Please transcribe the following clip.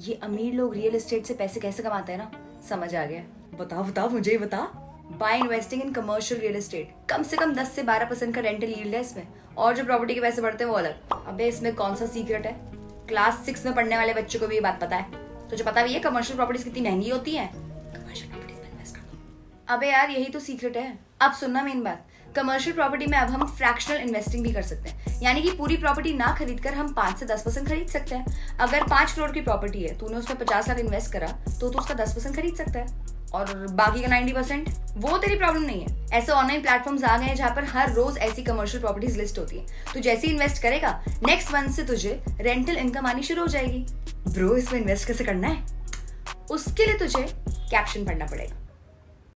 ये अमीर लोग रियल एस्टेट से पैसे कैसे कमाते हैं ना? समझ आ गया। बता बता, मुझे ही बता। By investing in commercial real estate कम से कम 10 से 12 परसेंट का रेंटल यील्ड है इसमें। और जो प्रॉपर्टी के पैसे बढ़ते हैं वो अलग। अबे इसमें कौन सा सीक्रेट है? क्लास सिक्स में पढ़ने वाले बच्चों को भी ये बात पता है। तुझे पता भी है कमर्शियल प्रॉपर्टीज़ कितनी महँगी होती है? कमर्शियल प्रॉपर्टीज़ में इन्वेस्ट कर दो अबे यार, यही तो सीक्रेट है। अब सुनना मेन बात। कमर्शियल प्रॉपर्टी में अब हम फ्रैक्शनल इन्वेस्टिंग भी कर सकते हैं। यानी कि पूरी प्रॉपर्टी ना खरीद कर हम पाँच से दस परसेंट खरीद सकते हैं। अगर पाँच करोड़ की प्रॉपर्टी है, तूने उसमें पचास लाख इन्वेस्ट करा तो तू उसका दस परसेंट खरीद सकता है। और बाकी का नाइन्टी परसेंट वो तेरी प्रॉब्लम नहीं है। ऐसे ऑनलाइन प्लेटफॉर्म्स आ गए हैं जहाँ पर हर रोज ऐसी कमर्शियल प्रॉपर्टीज़ लिस्ट होती है। तो जैसे इन्वेस्ट करेगा नेक्स्ट मंथ से तुझे रेंटल इनकम आनी शुरू हो जाएगी। ब्रो, इसमें इन्वेस्ट कैसे करना है? उसके लिए तुझे कैप्शन पढ़ना पड़ेगा।